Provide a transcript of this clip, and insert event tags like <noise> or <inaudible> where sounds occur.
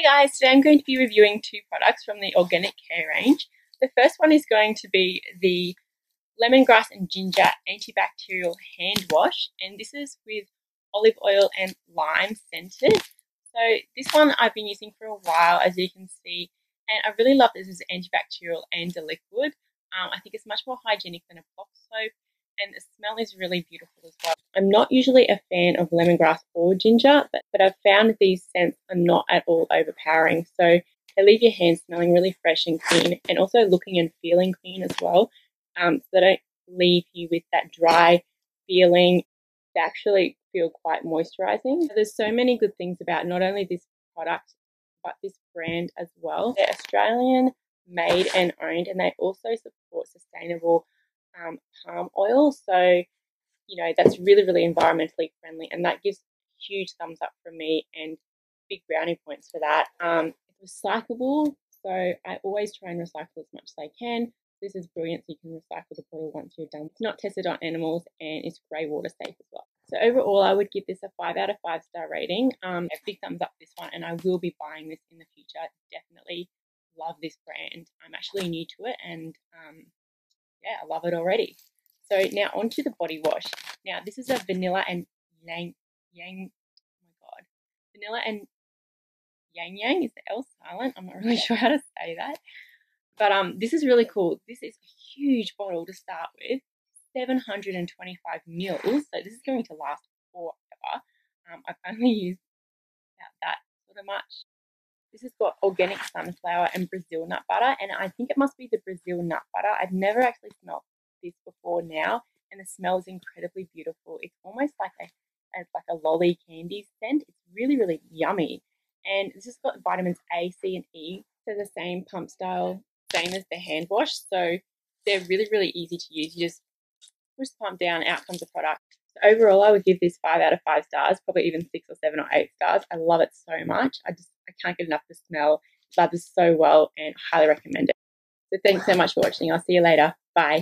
Hey guys, today I'm going to be reviewing two products from the Organic Care range. The first one is going to be the lemongrass and ginger antibacterial hand wash and this is with olive oil and lime scented. So this one I've been using for a while as you can see and I really love this as antibacterial and a liquid. Um, I think it's much more hygienic than a box soap and the smell is really beautiful as well. I'm not usually a fan of lemongrass or ginger, but, but I've found these scents are not at all overpowering. So they leave your hands smelling really fresh and clean and also looking and feeling clean as well. Um, so they don't leave you with that dry feeling. They actually feel quite moisturizing. There's so many good things about not only this product, but this brand as well. They're Australian made and owned, and they also support sustainable um, palm oil. So, you know, that's really, really environmentally friendly. And that gives huge thumbs up from me and big brownie points for that. Um, recyclable. So I always try and recycle as much as I can. This is brilliant. So you can recycle the bottle once you're done. It's not tested on animals and it's grey water safe as well. So overall, I would give this a five out of five star rating. Um, a big thumbs up this one, and I will be buying this in the future. Definitely love this brand. I'm actually new to it, and um, yeah, I love it already. So now onto the body wash. Now this is a vanilla and yang yang. Oh my god, vanilla and yang yang is the L silent. I'm not really <laughs> sure how to say that. But um, this is really cool. This is a huge bottle to start with, 725 mils. So this is going to last forever. Um, I've only used about that sort of much. This has got organic sunflower and Brazil nut butter, and I think it must be the Brazil nut butter. I've never actually smelled now, and the smell is incredibly beautiful. It's almost like a, a like a lolly candy scent. It's really, really yummy. And this has got vitamins A, C, and E. They're the same pump style, same as the hand wash. So they're really, really easy to use. You just push the pump down, out comes the product. So overall, I would give this five out of five stars, probably even six or seven or eight stars. I love it so much. I just I can't get enough of the smell. It lathers so well and highly recommend it. So thanks so much for watching. I'll see you later. Bye.